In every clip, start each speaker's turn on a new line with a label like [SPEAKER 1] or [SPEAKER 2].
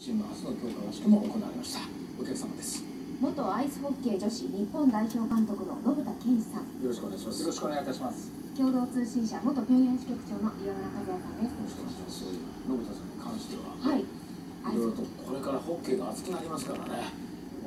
[SPEAKER 1] チーム初の強化合宿も行われました。お客様です。
[SPEAKER 2] 元アイスホッケー女子日本代表監督の信田健さん。
[SPEAKER 1] よろしくお願いします。
[SPEAKER 3] よろしくお願いいたします。
[SPEAKER 2] 共同通信社元平壌支局長の岩村和也さんです。
[SPEAKER 1] よろしくお願いします。信田さんに関しては、
[SPEAKER 2] はい。
[SPEAKER 1] いろいろとこれからホッケーが熱くなりますからね。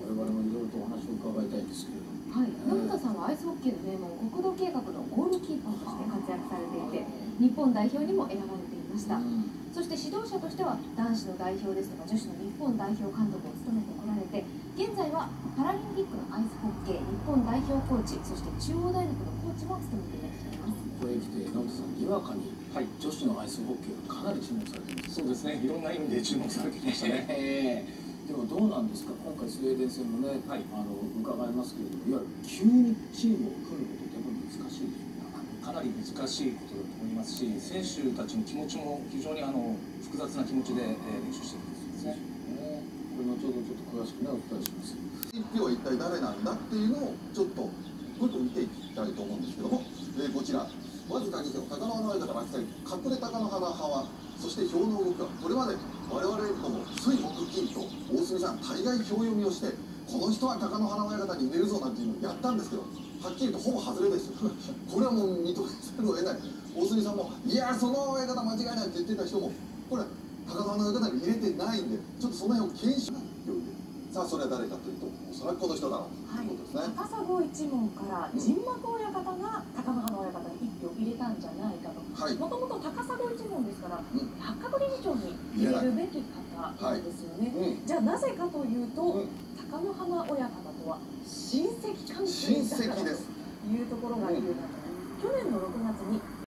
[SPEAKER 1] 我々もいろいろとお話を伺いたいんですけれども。
[SPEAKER 2] はい、信田さんはアイスホッケーの名門国土計画のゴールキーパーとして活躍されていて日本代表にも選ばれていました。
[SPEAKER 1] うん
[SPEAKER 2] そして指導者としては男子の代表ですとか女子の日本代表監督を務めてこられて現在はパラリンピックのアイスホッケー日本代表コーチそして中央大学のコーチも務めていらっしゃいます。
[SPEAKER 1] ここへ来て直人さんにわかに
[SPEAKER 3] はい。
[SPEAKER 1] 女子のアイスホッケーがかなり注目されてるんです
[SPEAKER 3] そうですね。いろんな意味で注目されてきましたね。
[SPEAKER 1] ええ。でもどうなんですか？今回スウェーデン戦もね、
[SPEAKER 3] はい。
[SPEAKER 1] あの伺いますけれどもいわゆる急にチームを組むことってやっぱり難しいですよね
[SPEAKER 3] かなり難しいことだと思いますし、選手たちの気持ちも非常にあの複雑な気持ちで、え練習してるんですね。
[SPEAKER 1] ね。これ後ほどちょっと詳しくねお伝えします。
[SPEAKER 4] 一票は一体誰なんだっていうのをちょっとこれと見ていきたいと思うんですけども、えーこちら。わずか2票高輪の間から秋田に隠れ高野花派はそして票の動きはこれまで我々とも水木金と大隅さん大概票読みをしてこの人は高野花親方に入れるぞなんていうのをやったんですけどはっきりとほぼ外れですよもう認めざるを得ない大隅さんもいやその親方間違いないって言ってた人もこれ高野花親方に入れてないんでちょっとその辺を検証さあそれは誰かとい。うとおそらくこの人だろうということですね、
[SPEAKER 5] 高砂一門から陣幕親方が高野花親方に一票入れたんじゃないかと。
[SPEAKER 4] はい。
[SPEAKER 5] もともと高砂一門ですから
[SPEAKER 4] うん。
[SPEAKER 5] 八角理事長に入れるべき方なんですよね、
[SPEAKER 4] うん。
[SPEAKER 5] じゃあなぜかというと、
[SPEAKER 4] うん。
[SPEAKER 5] 高野花親方とは親戚関
[SPEAKER 4] 親
[SPEAKER 5] 係だから
[SPEAKER 4] 戚です。
[SPEAKER 5] というところが理由だと、去年の6月に